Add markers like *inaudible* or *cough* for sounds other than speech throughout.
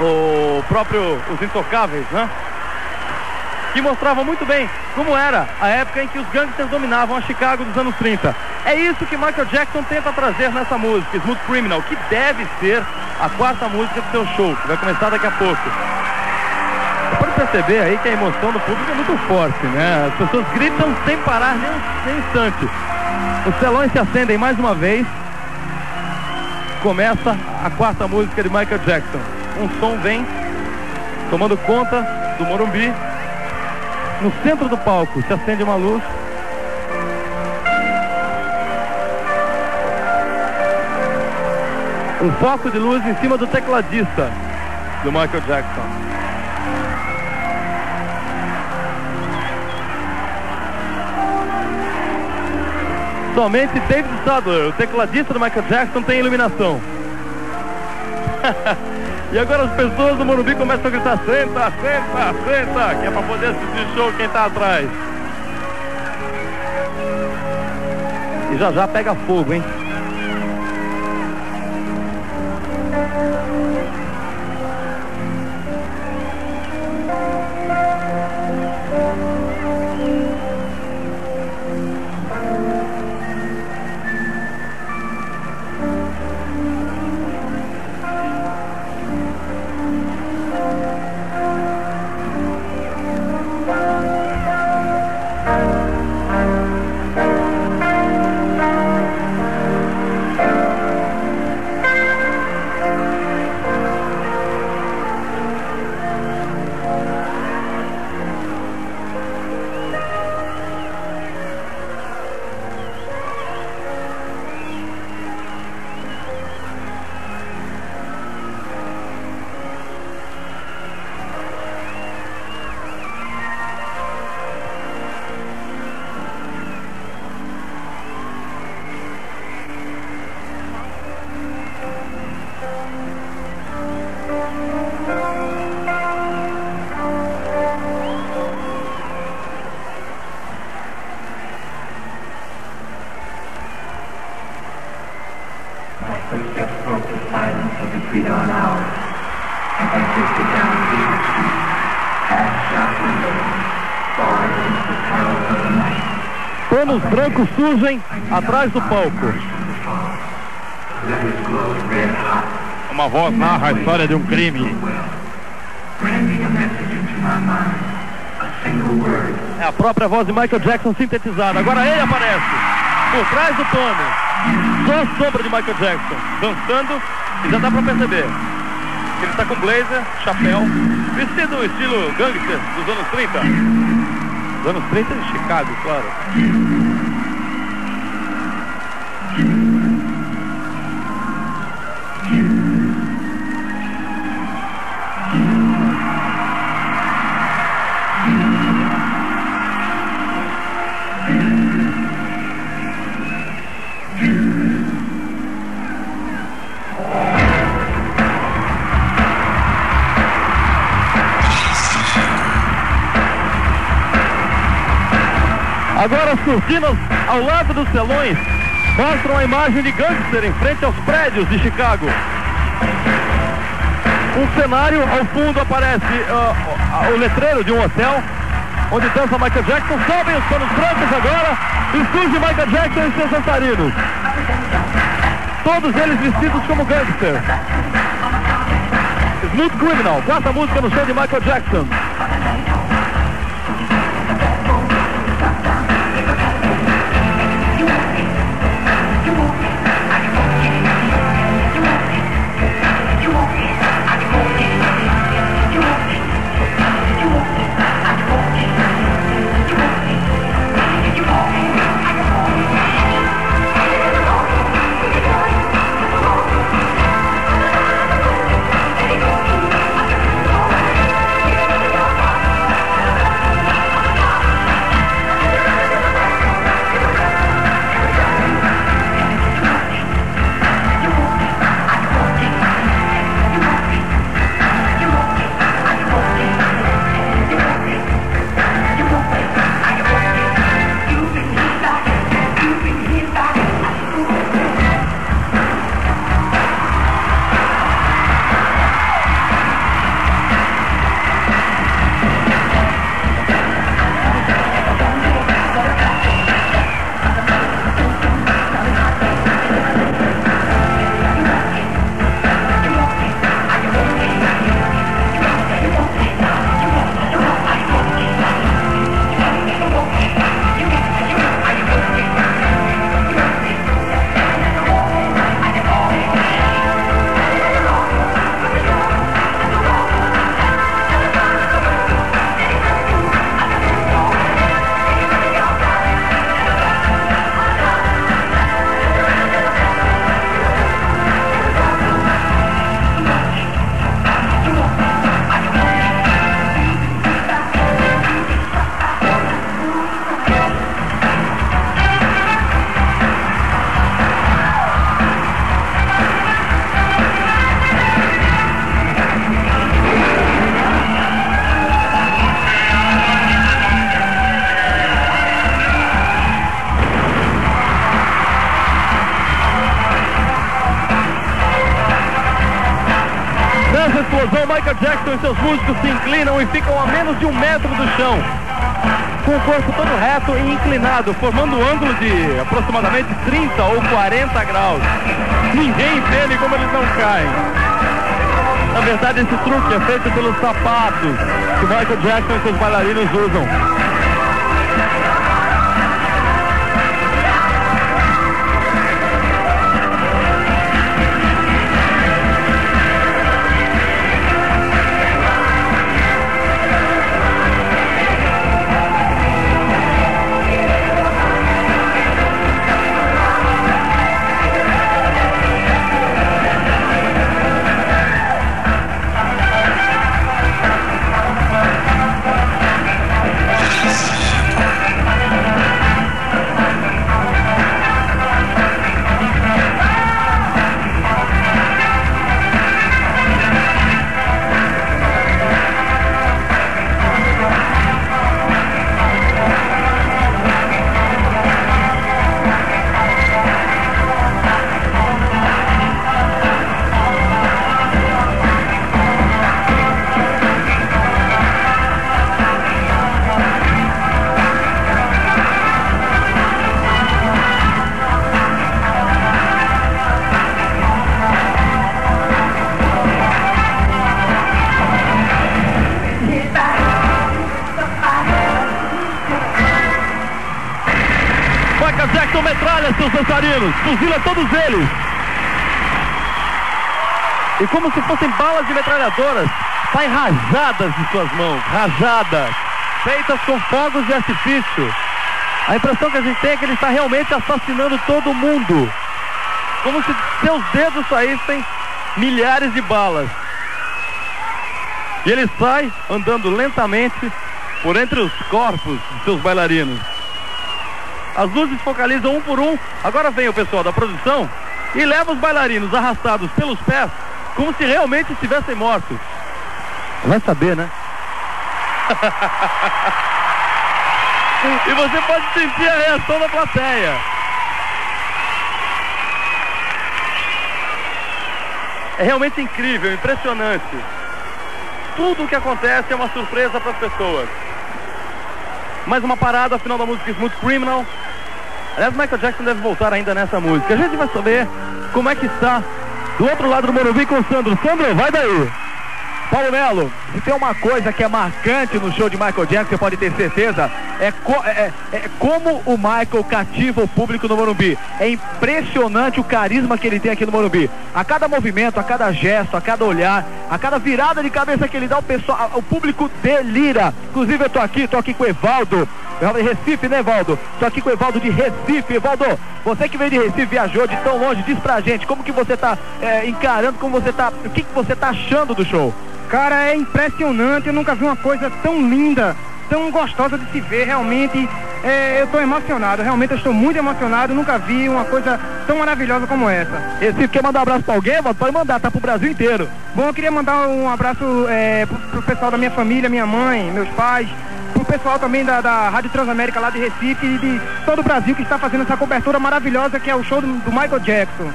o próprio Os Intocáveis, né? Que mostrava muito bem como era a época em que os gangsters dominavam a Chicago dos anos 30. É isso que Michael Jackson tenta trazer nessa música, Smooth Criminal, que deve ser a quarta música do seu show, que vai começar daqui a pouco. Você pode perceber aí que a emoção do público é muito forte, né? As pessoas gritam sem parar nem um, nem um instante. Os telões se acendem mais uma vez. Começa a quarta música de Michael Jackson. Um som vem tomando conta do Morumbi. No centro do palco se acende uma luz. Um foco de luz em cima do tecladista do Michael Jackson. Somente David Sadler, o tecladista do Michael Jackson, tem iluminação. *laughs* e agora as pessoas do Morumbi começam a gritar: senta, senta, senta, que é para poder assistir show quem está atrás. E já já pega fogo, hein? The silence of the pre-dawn hour as I drifted down Street, past shop windows, far into the of the night. Panos brancos surgem atrás do palco. Uma voz narra a história de um crime. É a própria voz de Michael Jackson sintetizada. Agora ele aparece por trás do pano. Só a sombra de Michael Jackson dançando e já dá pra perceber. Ele está com blazer, chapéu, vestido estilo gangster dos anos 30. Dos anos 30 de Chicago, claro. Agora as cortinas ao lado dos telões mostram a imagem de gangster em frente aos prédios de Chicago. Um cenário ao fundo aparece ah, o letreiro de um hotel onde dança Michael Jackson. Sobem os panos brancos agora e surge Michael Jackson e seus dançarinos. Todos eles vestidos como gangster. Smooth Criminal, quarta música no show de Michael Jackson. Jackson e seus músicos se inclinam e ficam a menos de um metro do chão. Com o corpo todo reto e inclinado, formando um ângulo de aproximadamente 30 ou 40 graus. Ninguém entende como eles não caem. Na verdade, esse truque é feito pelos sapatos que Michael Jackson e seus bailarinos usam. Dançarinos, fuzila todos eles. E como se fossem balas de metralhadoras, saem rajadas de suas mãos, rajadas, feitas com fogos de artifício. A impressão que a gente tem é que ele está realmente assassinando todo mundo. Como se seus dedos saíssem milhares de balas. E ele sai andando lentamente por entre os corpos de seus bailarinos. As luzes focalizam um por um. Agora vem o pessoal da produção e leva os bailarinos arrastados pelos pés, como se realmente estivessem mortos. Vai saber, né? *laughs* e você pode sentir a reação da plateia. É realmente incrível, impressionante. Tudo o que acontece é uma surpresa para as pessoas. Mais uma parada, final da música Smooth Criminal. Aliás, Michael Jackson deve voltar ainda nessa música. A gente vai saber como é que está do outro lado do Morumbi com o Sandro. Sandro, vai daí. Paulo Melo, se tem uma coisa que é marcante no show de Michael Jackson, você pode ter certeza, é, co é, é, é, como o Michael cativa o público no Morumbi. É impressionante o carisma que ele tem aqui no Morumbi. A cada movimento, a cada gesto, a cada olhar, a cada virada de cabeça que ele dá, o, pessoal, o público delira. Inclusive eu tô aqui, tô aqui com o Evaldo, de Recife, né, Evaldo? Tô aqui com o Evaldo de Recife. Evaldo, você que veio de Recife, viajou de tão longe, diz pra gente como que você tá é, encarando, como você tá, o que, que você tá achando do show? Cara, é impressionante, eu nunca vi uma coisa tão linda, tão gostosa de se ver, realmente é, eu estou emocionado, realmente eu estou muito emocionado, nunca vi uma coisa tão maravilhosa como essa. Recife, quer mandar um abraço para alguém? Pode mandar, tá pro Brasil inteiro. Bom, eu queria mandar um abraço é, pro, pro pessoal da minha família, minha mãe, meus pais, pessoal também da, da Rádio Transamérica lá de Recife e de todo o Brasil que está fazendo essa cobertura maravilhosa que é o show do, do Michael Jackson.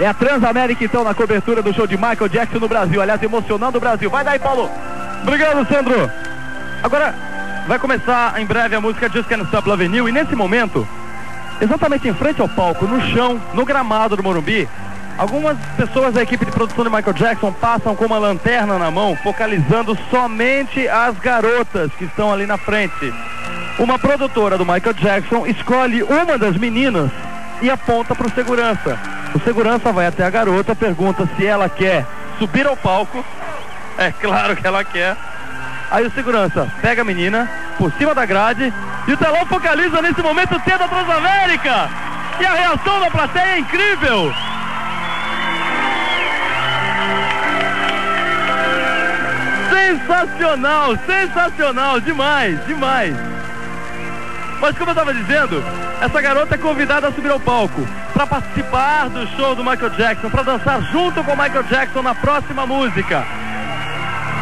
É a Transamérica então na cobertura do show de Michael Jackson no Brasil. Aliás, emocionando o Brasil. Vai daí, Paulo. Obrigado, Sandro. Agora vai começar em breve a música Just Can't Stop Loving You e nesse momento, exatamente em frente ao palco, no chão, no gramado do Morumbi, algumas pessoas da equipe de produção de Michael Jackson passam com uma lanterna na mão, focalizando somente as garotas que estão ali na frente. Uma produtora do Michael Jackson escolhe uma das meninas e aponta para o segurança. O segurança vai até a garota, pergunta se ela quer subir ao palco. É claro que ela quer. Aí o segurança pega a menina por cima da grade e o telão focaliza nesse momento o T da Transamérica. E a reação da plateia é incrível. Sensacional, sensacional, demais, demais. Mas como eu estava dizendo, essa garota é convidada a subir ao palco para participar do show do Michael Jackson, para dançar junto com o Michael Jackson na próxima música.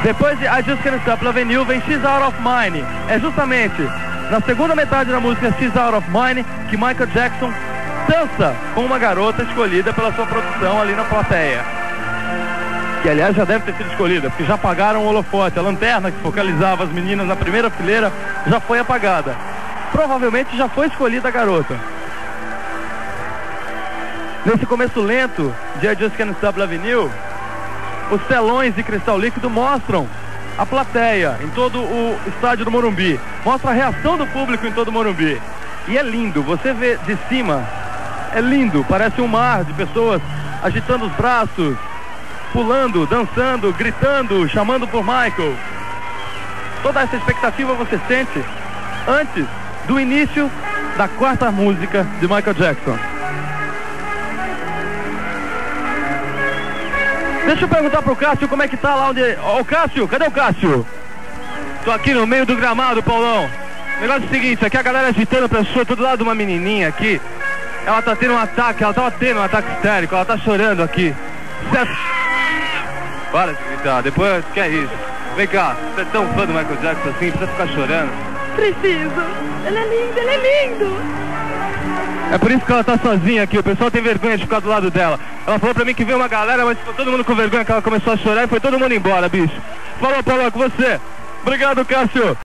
Depois de I Just Can't Stop You vem She's Out of Mine. É justamente na segunda metade da música She's Out of Mine que Michael Jackson dança com uma garota escolhida pela sua produção ali na plateia. Que aliás já deve ter sido escolhida, porque já apagaram o holofote, a lanterna que focalizava as meninas na primeira fileira já foi apagada. Provavelmente já foi escolhida a garota. Nesse começo lento de I Just You, os telões de cristal líquido mostram a plateia em todo o estádio do Morumbi. Mostra a reação do público em todo o Morumbi. E é lindo, você vê de cima, é lindo, parece um mar de pessoas agitando os braços, pulando, dançando, gritando, chamando por Michael. Toda essa expectativa você sente antes do início da quarta música de Michael Jackson. Deixa eu perguntar pro Cássio como é que tá lá onde. Ô Cássio, cadê o Cássio? Tô aqui no meio do gramado, Paulão. O negócio é o seguinte, aqui a galera agitando a pessoa, todo lado uma menininha aqui. Ela tá tendo um ataque, ela tava tendo um ataque histérico, ela tá chorando aqui. Certo? Para de gritar, depois que é isso. Vem cá, você é tão fã do Michael Jackson assim, precisa ficar chorando. Preciso. Ele é lindo, ele é lindo. É por isso que ela tá sozinha aqui, o pessoal tem vergonha de ficar do lado dela. Ela falou pra mim que veio uma galera, mas ficou todo mundo com vergonha que ela começou a chorar e foi todo mundo embora, bicho. Falou, Paulo, com você. Obrigado, Cássio.